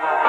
Bye.